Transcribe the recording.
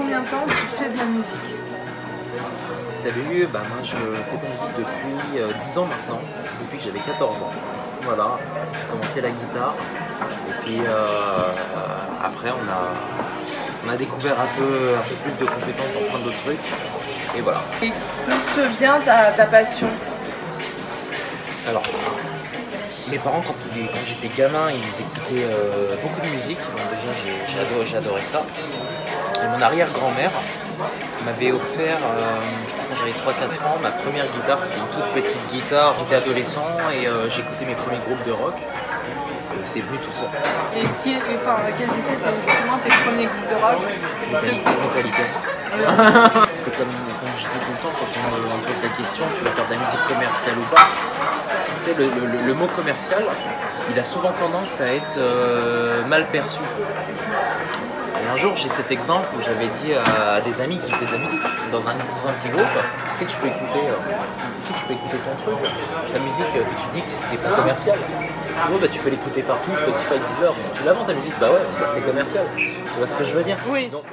combien de temps tu fais de la musique Salut, bah moi je fais de la musique depuis euh, 10 ans maintenant, depuis que j'avais 14 ans. Voilà, j'ai commencé la guitare et puis euh, euh, après on a, on a découvert un peu, un peu plus de compétences dans plein d'autres trucs et voilà. Et d'où te vient ta, ta passion Alors, mes parents quand, j'étais gamin ils écoutaient euh, beaucoup de musique, donc déjà adoré ça. Et mon arrière-grand-mère m'avait offert, euh, je crois quand j'avais 3-4 ans, ma première guitare, qui était une toute petite guitare, j'étais adolescent et euh, j'écoutais mes premiers groupes de rock. Et c'est venu tout seul. Et qui, enfin, quels étaient justement tes premiers groupes de rock? Metallica. C'est comme, comme je dis tout le temps quand on me on me pose la question, tu vas faire de la musique commerciale ou pas? Tu sais, le, le- le mot commercial, il a souvent tendance à être euh, mal perçu. Un jour, j'ai cet exemple où j'avais dit à des amis qui faisaient de la musique dans un, dans un petit groupe, tu sais que je peux écouter, euh, tu sais que je peux écouter ton truc, ta musique euh, que tu dis que c'est pas commercial. Ouais, bah, tu peux l'écouter partout, Spotify, Deezer. Tu la vends ta musique, bah ouais, bah, c'est commercial. Tu vois ce que je veux dire? Oui. Donc,